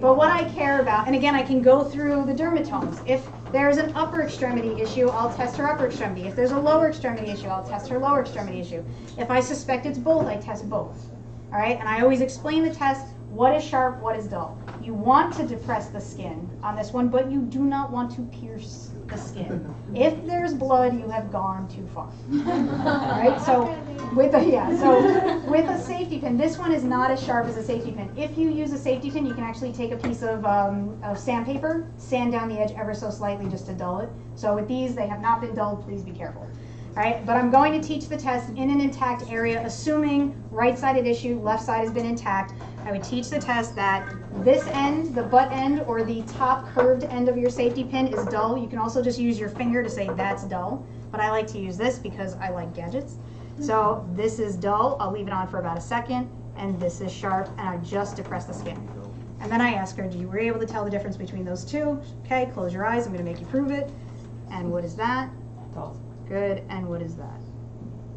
But what I care about, and again, I can go through the dermatomes. If there's an upper extremity issue, I'll test her upper extremity. If there's a lower extremity issue, I'll test her lower extremity issue. If I suspect it's both, I test both. All right, and I always explain the test what is sharp, what is dull. You want to depress the skin on this one, but you do not want to pierce the skin. If there's blood, you have gone too far. All right, so with a yeah, so with a safety pin, this one is not as sharp as a safety pin. If you use a safety pin, you can actually take a piece of, um, of sandpaper, sand down the edge ever so slightly just to dull it. So with these, they have not been dulled. Please be careful. All right, but I'm going to teach the test in an intact area, assuming right-sided issue, left side has been intact. I would teach the test that this end, the butt end, or the top curved end of your safety pin is dull. You can also just use your finger to say that's dull, but I like to use this because I like gadgets. So this is dull, I'll leave it on for about a second, and this is sharp, and I just depress the skin. And then I ask her, do you were able to tell the difference between those two? Okay, close your eyes, I'm gonna make you prove it. And what is that? Dull. Good, and what is that?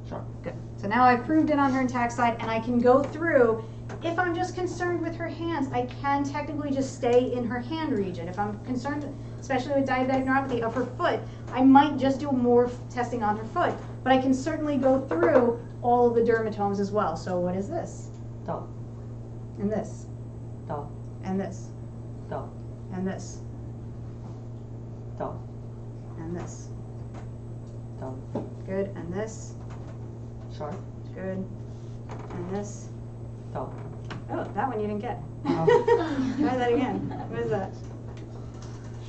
Sharp. Good. So now I've proved it on her intact side, and I can go through. If I'm just concerned with her hands, I can technically just stay in her hand region. If I'm concerned, especially with diabetic neuropathy of her foot, I might just do more testing on her foot. But I can certainly go through all of the dermatomes as well. So what is this? Dull. And this? Dull. And this? Dull. And this? Dull. And this? Dull. Good. And this? Sharp. Good. And this? Dull. Oh, that one you didn't get. Try that again. What is that?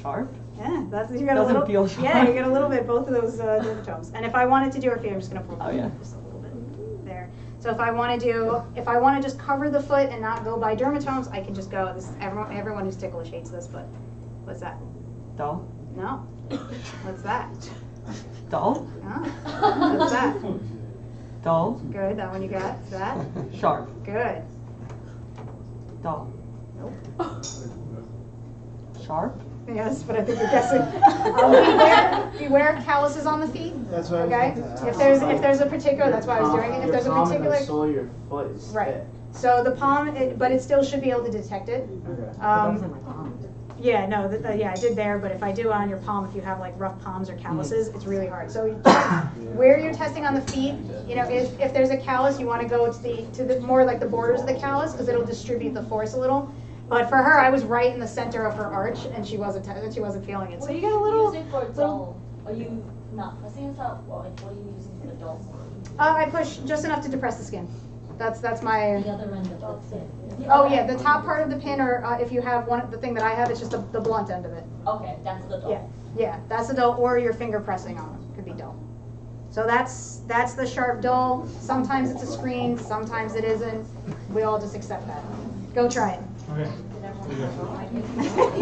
Sharp. Yeah, that's you got Doesn't a little. feel sharp. Yeah, you get a little bit both of those uh, dermatomes. And if I wanted to do her feet, I'm just gonna pull Oh, yeah. just a little bit there. So if I want to do, if I want to just cover the foot and not go by dermatomes, I can just go. This everyone, everyone who's ticklish hates this, but what's that? Doll. No. What's that? Dull. No. What's that? Dull. Good. That one you got. Is that Sharp. good? Dull. Nope. Sharp. Yes, but I think you're guessing. Um, beware, beware calluses on the feet. That's what I was Okay. going to ask. If there's if there's a particular, that's why I was doing it. If there's a palm and the particular, sole your foot is Right. thick. so the palm, it, but it still should be able to detect it. Okay. Um, yeah, no, the, the, yeah, I did there, but if I do it on your palm, if you have like rough palms or calluses, it's really hard. So where you're testing on the feet, you know, if, if there's a callus, you want to go to the to the more like the borders of the callus because it'll distribute the force a little. But for her, I was right in the center of her arch, and she wasn't te- she wasn't feeling it. So What you get a little. using for little- dull? Are you not pressing it out, or like, what are you using for the dull? Uh, I push just enough to depress the skin. That's that's my. The other end of the pin. Oh yeah, the top part of the pin, or uh, if you have one, the thing that I have, it's just the, the blunt end of it. Okay, that's the dull. Yeah, yeah, that's the dull, or your finger pressing on them could be dull. So that's that's the sharp dull. Sometimes it's a screen, sometimes it isn't. We all just accept that. Go try it. Okay.